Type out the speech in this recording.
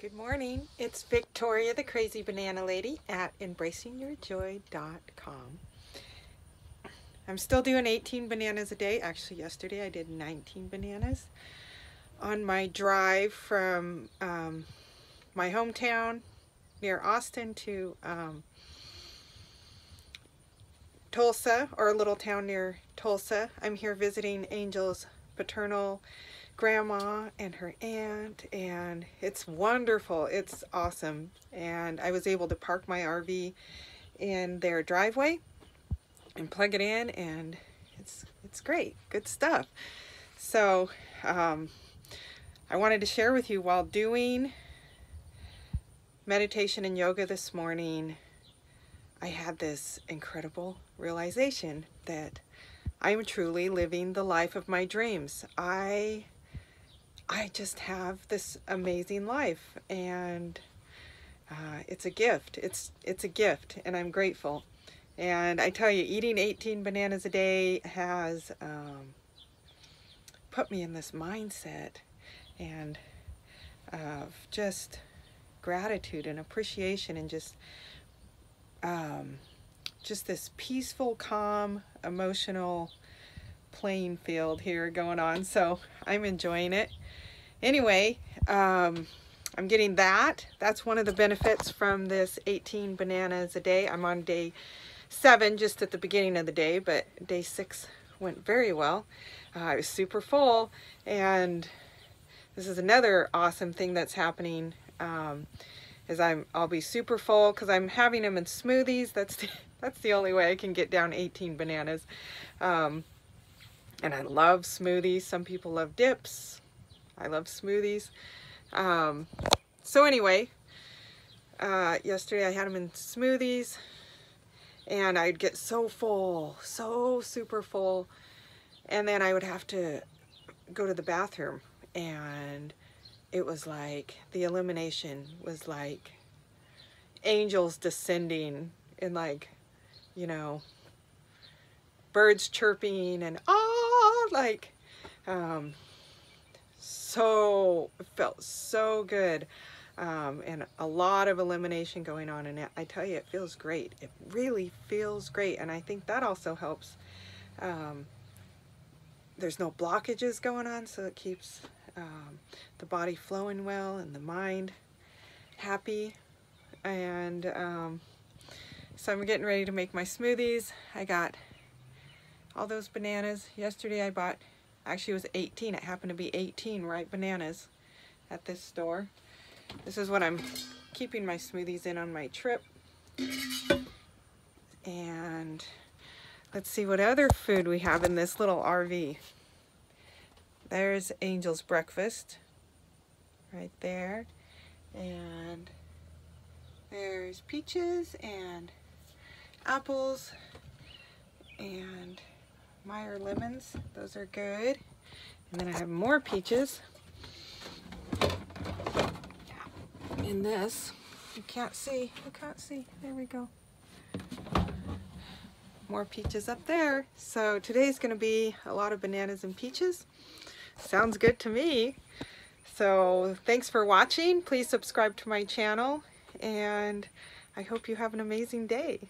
Good morning. It's Victoria, the Crazy Banana Lady at embracingyourjoy.com. I'm still doing 18 bananas a day. Actually, yesterday I did 19 bananas on my drive from um, my hometown near Austin to um, Tulsa, or a little town near Tulsa. I'm here visiting Angel's paternal grandma and her aunt and it's wonderful. It's awesome. And I was able to park my RV in their driveway and plug it in and it's it's great. Good stuff. So um, I wanted to share with you while doing meditation and yoga this morning I had this incredible realization that I'm truly living the life of my dreams. I I just have this amazing life and uh, it's a gift. It's it's a gift and I'm grateful. And I tell you, eating 18 bananas a day has um, put me in this mindset and of just gratitude and appreciation and just um, just this peaceful, calm, emotional playing field here going on. So I'm enjoying it anyway, um, I'm getting that. That's one of the benefits from this 18 bananas a day. I'm on day seven just at the beginning of the day, but day six went very well. Uh, I was super full and this is another awesome thing that's happening um, is I'm I'll be super full because I'm having them in smoothies. That's the, that's the only way I can get down 18 bananas. Um, and I love smoothies. Some people love dips. I love smoothies. Um, so anyway, uh, yesterday I had them in smoothies and I'd get so full, so super full. And then I would have to go to the bathroom and it was like the elimination was like angels descending and like, you know, birds chirping and ah, like, um, so, felt so good. Um, and a lot of elimination going on and I tell you it feels great. It really feels great and I think that also helps um, there's no blockages going on so it keeps um, the body flowing well and the mind happy. And um, so I'm getting ready to make my smoothies. I got all those bananas yesterday I bought Actually, it was 18. It happened to be 18 ripe bananas at this store. This is what I'm keeping my smoothies in on my trip. And let's see what other food we have in this little RV. There's Angel's breakfast right there. And there's peaches and apples Meyer lemons. Those are good. And then I have more peaches. In this. You can't see. You can't see. There we go. More peaches up there. So today's going to be a lot of bananas and peaches. Sounds good to me. So thanks for watching. Please subscribe to my channel. And I hope you have an amazing day.